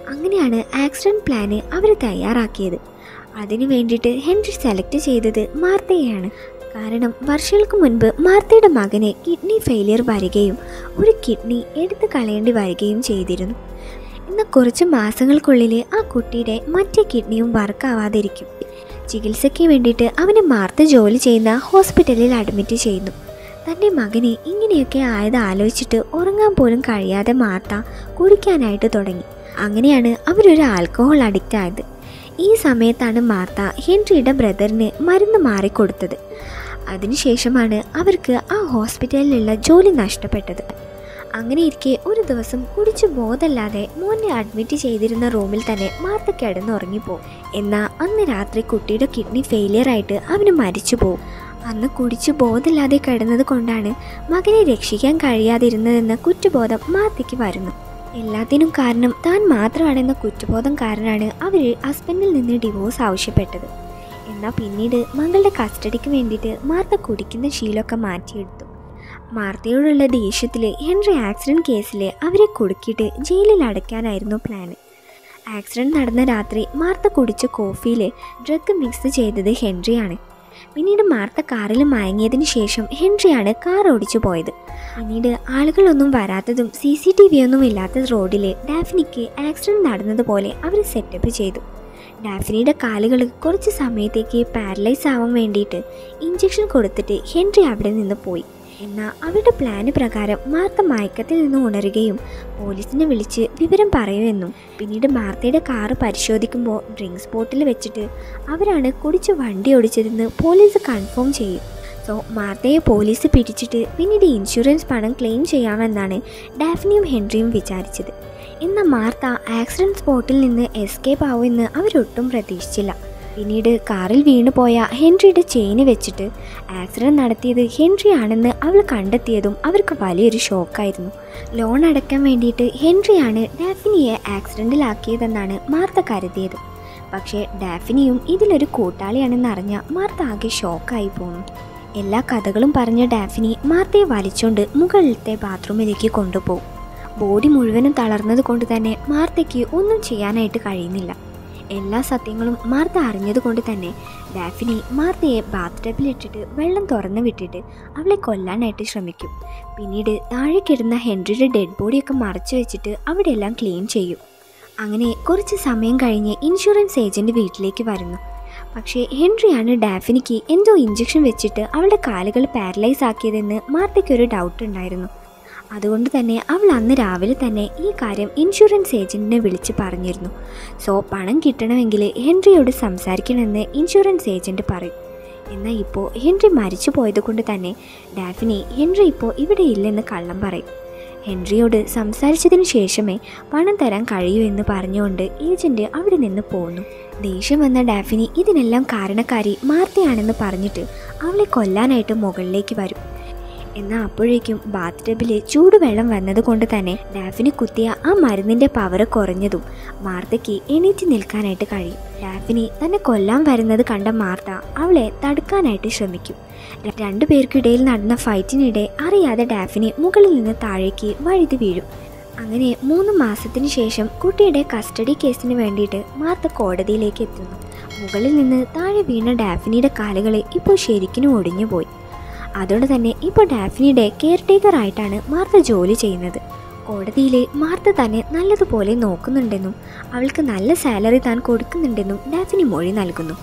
അങ്ങനെയാണ് ആക്സിഡന്റ് പ്ലാന് അവർ തയ്യാറാക്കിയത്. അതിനു വേണ്ടിയിട്ട് ഹെൻറി സെലക്ട് ചെയ്തത് മാർത്തയെയാണ് കാരണം വർഷങ്ങൾക്ക് മുൻപ് മാർത്തയുടെ മകന് കിഡ്നി ഫെയിലിയർ വരികയും ഒരു കിഡ്നി എടുത്തു കളയേണ്ടി വരികയും ചെയ്തിരുന്നു. എന്നാൽ കുറച്ച് മാസങ്ങൾക്കുള്ളിൽ ആ കുട്ടിയുടെ മറ്റേ കിഡ്നിയും വർക്കാവാതിരിക്കും. ചികിത്സയ്ക്ക് വേണ്ടിയിട്ട് അവനെ മാർത്ത ജോലി ചെയ്യുന്ന ഹോസ്പിറ്റലിൽ അഡ്മിറ്റ് ചെയ്യുന്നു. തന്റെ മകനെ ഇങ്ങനെയൊക്കെ ആയത് ആലോചിച്ചിട്ട് ഉറങ്ങാൻ പോലും കഴിയാതെ മാർത്ത കുടിക്കാനായിട്ട് തുടങ്ങി. അങ്ങനെയാണ് അവരൊരു ആൽക്കഹോൾ അഡിക്റ്റ് ആയത്. ഈ സമയത്താണ് മാർത്ത ഹെൻറിയുടെ ബ്രദറിന് മരുന്ന് മാറിക്കൊടുത്തത്. അതിനുശേഷമാണ് അവർക്ക് ആ ഹോസ്പിറ്റലിലുള്ള ജോലി നഷ്ടപ്പെട്ടത്. അങ്ങനെ ഇരിക്കെ ഒരു ദിവസം കുടിച്ചു ബോധമില്ലാതെ മോനെ അഡ്മിറ്റ് ചെയ്തിരുന്ന റൂമിൽ തന്നെ മാർത്ത കിടന്നുറങ്ങിപ്പോവും. എന്നാൽ അന്ന് രാത്രി കുട്ടിയുടെ കിഡ്നി ഫെയിലിയർ ആയിട്ട് അവന് മരിച്ചു പോവും. അന്ന് കുടിച്ചു ബോധമില്ലാതെ കിടന്നത് കൊണ്ടാണ് മകനെ രക്ഷിക്കാൻ കഴിയാതിരുന്നതെന്ന കുറ്റബോധം മാർത്തയ്ക്ക് വരുന്നു. എല്ലാത്തിനും കാരണം താൻ മാത്രമാണെന്ന കുറ്റബോധം കാരണമാണ് അവർ ഹസ്ബൻഡിൽ നിന്ന് ഡിവോഴ്സ് ആവശ്യപ്പെട്ടത്. എന്നാൽ പിന്നീട് മകളുടെ കസ്റ്റഡിക്ക് വേണ്ടിയിട്ട് മാർത്ത കുടിക്കുന്ന ശീലമൊക്കെ മാറ്റിയെടുത്തു. മാർത്തയോടുള്ള ദേഷ്യത്തിൽ ഹെൻറി ആക്സിഡന്റ് കേസിൽ അവരെ കുടുക്കിയിട്ട് ജയിലിൽ അടയ്ക്കാനായിരുന്നു പ്ലാൻ ആക്സിഡന്റ് നടന്ന രാത്രി മാർത്ത കുടിച്ച കോഫിയിൽ ഡ്രഗ് മിക്സ് ചെയ്തത് ഹെൻറിയാണ്. പിന്നീട് മാർത്ത കാറിൽ മയങ്ങിയതിന് ശേഷം ഹെൻറിയാണ് കാർ ഓടിച്ചു പോയത്. പിന്നീട് ആളുകളൊന്നും വരാത്തതും സി സി ടി വി ഒന്നും ഇല്ലാത്ത റോഡിൽ ഡാഫ്നിക്ക് ആക്സിഡന്റ് നടന്നതുപോലെ അവർ സെറ്റപ്പ് ചെയ്തു. ഡാഫിനിയുടെ കാലുകൾ കുറച്ച് സമയത്തേക്ക് പാരലൈസ് ആവാൻ വേണ്ടിയിട്ട് ഇഞ്ചക്ഷൻ കൊടുത്തിട്ട് ഹെൻറി അവിടെ നിന്ന് പോയി. എന്നാൽ അവരുടെ പ്ലാന് പ്രകാരം മാർത്ത മയക്കത്തിൽ നിന്ന് ഉണരുകയും പോലീസിനെ വിളിച്ച് വിവരം പറയുമെന്നും. പിന്നീട് മാർത്തയുടെ കാറ് പരിശോധിക്കുമ്പോൾ ഡ്രിങ്ക്സ് ബോട്ടിൽ വെച്ചിട്ട് അവരാണ് കുടിച്ച് വണ്ടി ഓടിച്ചതെന്ന് പോലീസ് കൺഫേം ചെയ്യും. സോ മാർത്തയെ പോലീസ് പിടിച്ചിട്ട് പിന്നീട് ഇൻഷുറൻസ് പണം ക്ലെയിം ചെയ്യാമെന്നാണ് ഡാഫ്നിയും ഹെൻറിയും വിചാരിച്ചത്. എന്നാൽ മാർത്ത ആക്സിഡന്റ് സ്പോട്ടിൽ നിന്ന് എസ്കേപ്പ് ആവുമെന്ന് അവരൊട്ടും പ്രതീക്ഷിച്ചില്ല. പിന്നീട് കാറിൽ വീണുപോയ ഹെൻറിയുടെ ചെയിന് വെച്ചിട്ട് ആക്സിഡന്റ് നടത്തിയത് ഹെൻറി ആണെന്ന് അവൾ കണ്ടെത്തിയതും അവർക്ക് വലിയൊരു ഷോക്കായിരുന്നു ലോൺ അടയ്ക്കാൻ വേണ്ടിയിട്ട് ഹെൻറിയാണ് ഡാഫിനിയെ ആക്സിഡന്റിലാക്കിയതെന്നാണ് മാർത്ത കരുതിയത്. പക്ഷേ ഡാഫിനിയും ഇതിലൊരു കൂട്ടാളിയാണെന്ന് അറിഞ്ഞ മാർത്ത ആകെ ഷോക്കായി പോന്നു. എല്ലാ കഥകളും പറഞ്ഞ ഡാഫിനി മാർത്തയെ വലിച്ചുകൊണ്ട് മുകളിലത്തെ ബാത്റൂമിലേക്ക് കൊണ്ടുപോകും. ബോഡി മുഴുവനും തളർന്നത് കൊണ്ട് തന്നെ മാർത്തയ്ക്ക് ഒന്നും ചെയ്യാനായിട്ട് കഴിയുന്നില്ല. എല്ലാ സത്യങ്ങളും മാർത്ത അറിഞ്ഞതുകൊണ്ട് തന്നെ ഡാഫിനി മാർത്തയെ ബാത്ത് ടബിലിട്ടിട്ട് വെള്ളം തുറന്നു വിട്ടിട്ട് അവളെ കൊല്ലാനായിട്ട് ശ്രമിക്കും. പിന്നീട് താഴെ കിടന്ന ഹെൻറിയുടെ ഡെഡ് ബോഡിയൊക്കെ മറച്ചു വെച്ചിട്ട് അവിടെയെല്ലാം ക്ലീൻ ചെയ്യും. അങ്ങനെ കുറച്ച് സമയം കഴിഞ്ഞ് ഇൻഷുറൻസ് ഏജന്റ് വീട്ടിലേക്ക് വരുന്നു. പക്ഷേ ഹെൻറിയാണ് ഡാഫിനിക്ക് എന്തോ ഇഞ്ചക്ഷൻ വെച്ചിട്ട് അവളുടെ കാലുകൾ പാരലൈസ് ആക്കിയതെന്ന് മാർത്തയ്ക്കൊരു ഡൗട്ട് ഉണ്ടായിരുന്നു. അതുകൊണ്ട് തന്നെ അവൾ അന്ന് രാവിലെ തന്നെ ഈ കാര്യം ഇൻഷുറൻസ് ഏജന്റിനെ വിളിച്ച് പറഞ്ഞിരുന്നു. സോ പണം കിട്ടണമെങ്കിൽ ഹെൻറിയോട് സംസാരിക്കണമെന്ന് ഇൻഷുറൻസ് ഏജന്റ് പറയും. എന്നാൽ ഇപ്പോൾ ഹെൻറി മരിച്ചു പോയതുകൊണ്ട് തന്നെ ഡാഫിനി ഹെൻറി ഇപ്പോൾ ഇവിടെ ഇല്ലെന്ന് കള്ളം പറയും. ഹെൻറിയോട് സംസാരിച്ചതിന് ശേഷമേ പണം തരാൻ കഴിയൂ എന്ന് പറഞ്ഞുകൊണ്ട് ഏജന്റ് അവിടെ നിന്ന് പോന്നു. ദേഷ്യം വന്ന ഡാഫിനി ഇതിനെല്ലാം കാരണക്കാരി മാർത്തയാണെന്ന് പറഞ്ഞിട്ട് അവളെ കൊല്ലാനായിട്ട് മുകളിലേക്ക് വരും. എന്നാൽ അപ്പോഴേക്കും ബാത്ത് ടബിൽ ചൂടുവെള്ളം വന്നതുകൊണ്ട് തന്നെ ഡാഫിന് കുത്തിയ ആ മരുന്നിന്റെ പവർ കുറഞ്ഞതും മാർത്തയ്ക്ക് എണീറ്റ് നിൽക്കാനായിട്ട് കഴിയും. ഡാഫിനി തന്നെ കൊല്ലാൻ വരുന്നത് കണ്ട മാർത്ത അവളെ തടുക്കാനായിട്ട് ശ്രമിക്കും. രണ്ടു പേർക്കിടയിൽ നടന്ന ഫൈറ്റിനിടെ അറിയാതെ ഡാഫിനി മുകളിൽ നിന്ന് താഴേക്ക് വഴുതി വീഴും. അങ്ങനെ മൂന്ന് മാസത്തിന് ശേഷം കുട്ടിയുടെ കസ്റ്റഡി കേസിന് വേണ്ടിയിട്ട് മാർത്ത കോടതിയിലേക്ക് എത്തുന്നു. മുകളിൽ നിന്ന് താഴെ വീണ ഡാഫിനിയുടെ കാലുകളെ ഇപ്പോൾ ശരിക്കും ഒടിഞ്ഞുപോയി. അതുകൊണ്ട് തന്നെ ഇപ്പോൾ ഡാഫിനിയുടെ കെയർ ടേക്കർ ആയിട്ടാണ് മാർത്ത ജോലി ചെയ്യുന്നത്. കോടതിയിൽ മാർത്ത തന്നെ നല്ലതുപോലെ നോക്കുന്നുണ്ടെന്നും അവൾക്ക് നല്ല സാലറി താൻ കൊടുക്കുന്നുണ്ടെന്നും ഡാഫിനി മൊഴി നൽകുന്നു.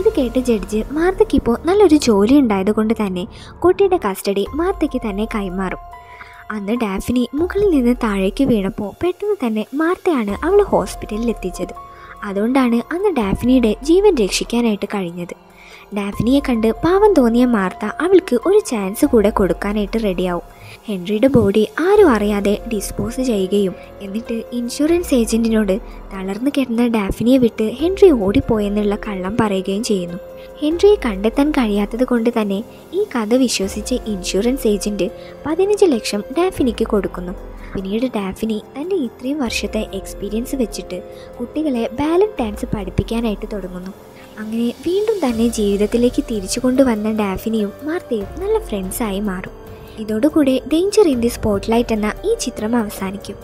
ഇത് കേട്ട് ജഡ്ജ് മാർത്തയ്ക്കിപ്പോൾ നല്ലൊരു ജോലി ഉണ്ടായതുകൊണ്ട് തന്നെ കുട്ടിയുടെ കസ്റ്റഡി മാർത്തയ്ക്ക് തന്നെ കൈമാറും. അന്ന് ഡാഫിനി മുകളിൽ നിന്ന് താഴേക്ക് വീണപ്പോൾ പെട്ടെന്ന് തന്നെ മാർത്തയാണ് അവൾ ഹോസ്പിറ്റലിൽ എത്തിച്ചത്. അതുകൊണ്ടാണ് അന്ന് ഡാഫിനിയുടെ ജീവൻ രക്ഷിക്കാനായിട്ട് കഴിഞ്ഞത്. ഡാഫിനിയെ കണ്ട് പാവം തോന്നിയ മാർത്ത അവൾക്ക് ഒരു ചാൻസ് കൂടെ കൊടുക്കാനായിട്ട് റെഡിയാവും. ഹെൻറിയുടെ ബോഡി ആരും അറിയാതെ ഡിസ്പോസ് ചെയ്യുകയും എന്നിട്ട് ഇൻഷുറൻസ് ഏജന്റിനോട് തളർന്നു കിടന്ന ഡാഫിനിയെ വിട്ട് ഹെൻറി ഓടിപ്പോയെന്നുള്ള കള്ളം പറയുകയും ചെയ്യുന്നു. ഹെൻറിയെ കണ്ടെത്താൻ കഴിയാത്തത് കൊണ്ട് തന്നെ ഈ കഥ വിശ്വസിച്ച് ഇൻഷുറൻസ് ഏജന്റ് പതിനഞ്ച് ലക്ഷം ഡാഫിനിക്ക് കൊടുക്കുന്നു. പിന്നീട് ഡാഫിനി തന്റെ ഇത്രയും വർഷത്തെ എക്സ്പീരിയൻസ് വെച്ചിട്ട് കുട്ടികളെ ബാലറ്റ് ഡാൻസ് പഠിപ്പിക്കാനായിട്ട് തുടങ്ങുന്നു. അങ്ങനെ വീണ്ടും തന്നെ ജീവിതത്തിലേക്ക് തിരിച്ചു കൊണ്ടുവന്ന ഡാഫിനിയും മാർത്തയും നല്ല ഫ്രണ്ട്സായി മാറും. ഇതോടുകൂടെ ഡേഞ്ചർ ഇൻ ദി സ്പോട്ട്ലൈറ്റ് എന്ന ഈ ചിത്രം അവസാനിക്കും.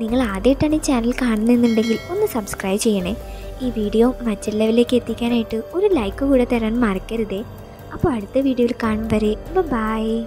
നിങ്ങൾ ആദ്യമായിട്ടാണ് ഈ ചാനൽ കാണുന്നുണ്ടെങ്കിൽ ഒന്ന് സബ്സ്ക്രൈബ് ചെയ്യണേ. ഈ വീഡിയോ ലെവലിലേക്ക് എത്തിക്കാനായിട്ട് ഒരു ലൈക്ക് കൂടെ തരാൻ മറക്കരുതേ. അപ്പോൾ അടുത്ത വീഡിയോയിൽ കാണും വരെ. ബൈ